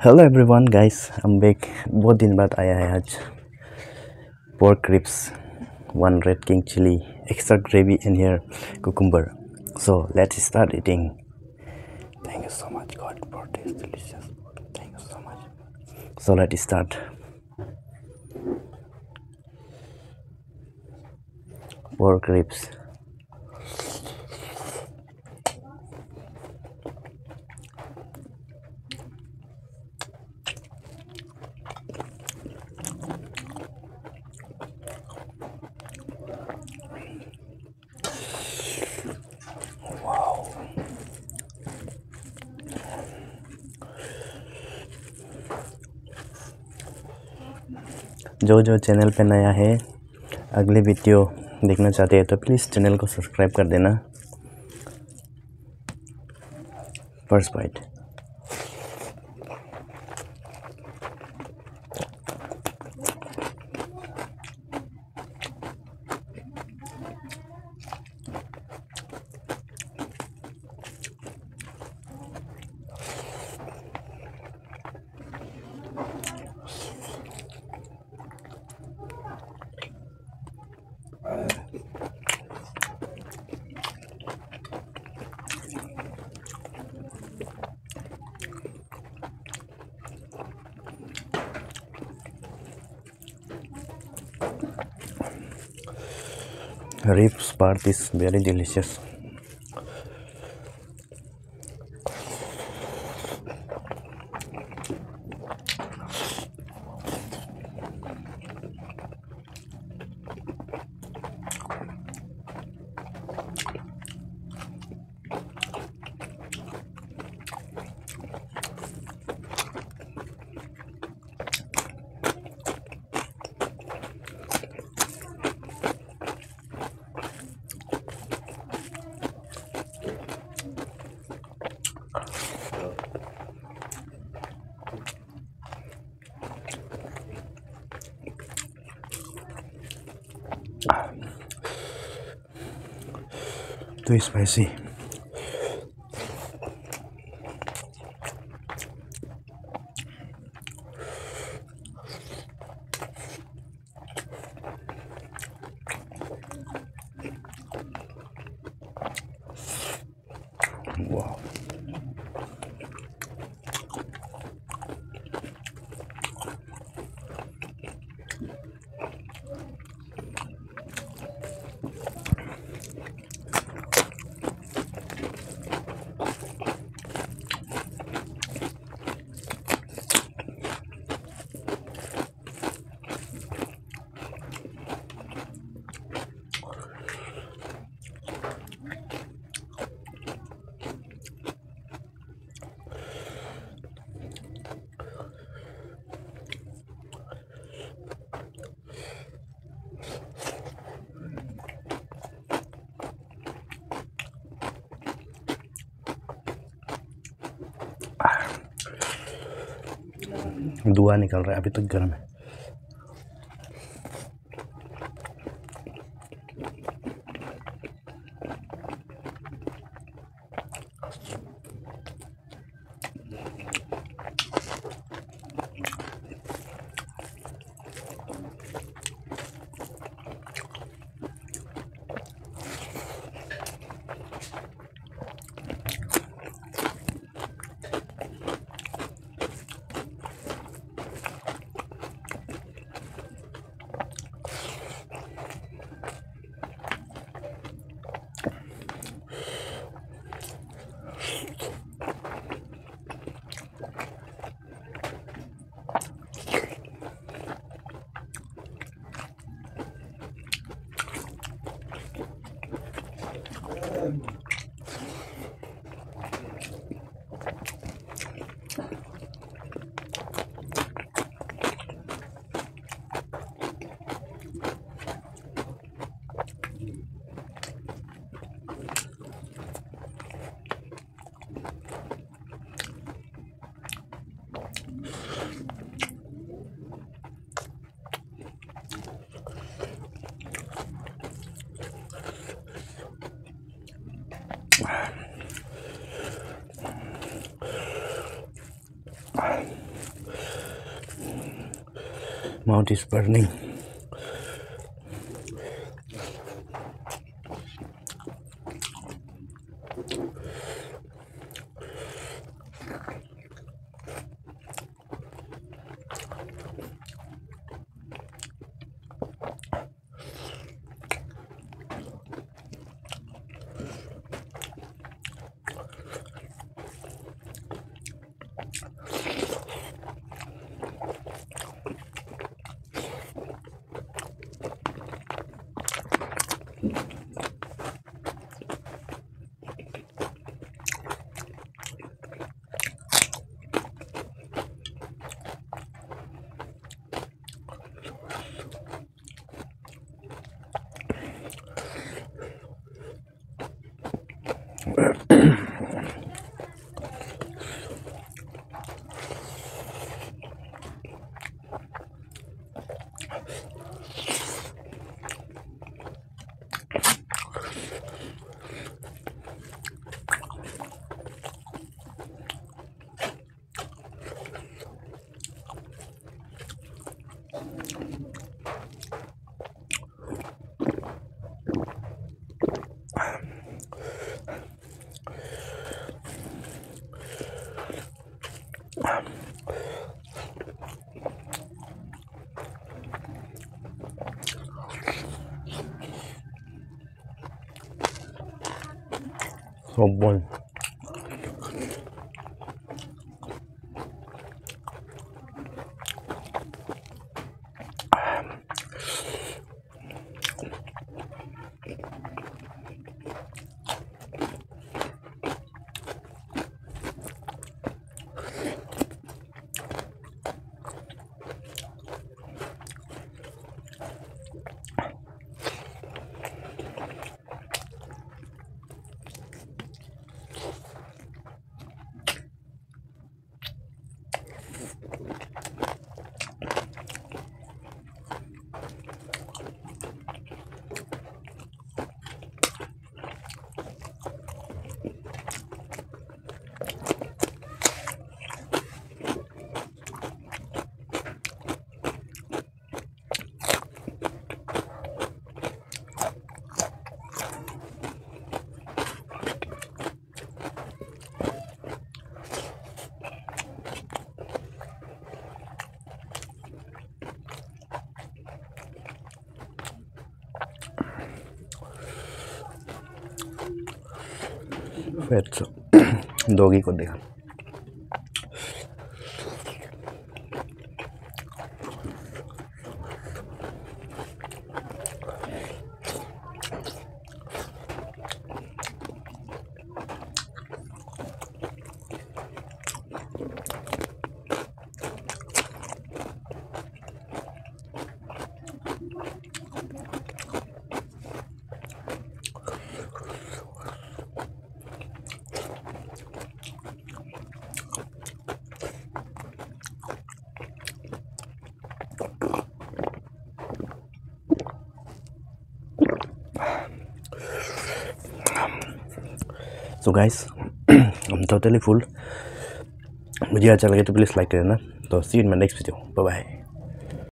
hello everyone guys. I'm back. both in but i had pork ribs one red king chili extra gravy in here cucumber. So let's start eating. Thank you so much. God for this delicious. Thank you so much. So let's start. Pork ribs. जो जो channel पे नया है, अगले video देखना चाहते हैं तो प्लीज़ चैनल को सब्सक्राइब कर देना। First bite ribs part is very delicious too spicy धुआँ निकल रहा है अभी तक गर्म है। time. Mouth is burning someone फिर तो डॉगी को देखा। So गाइस हम टोटली फुल मुझे अच्छा लगे तो प्लीज़ लाइक करना। तो see in my next video bye bye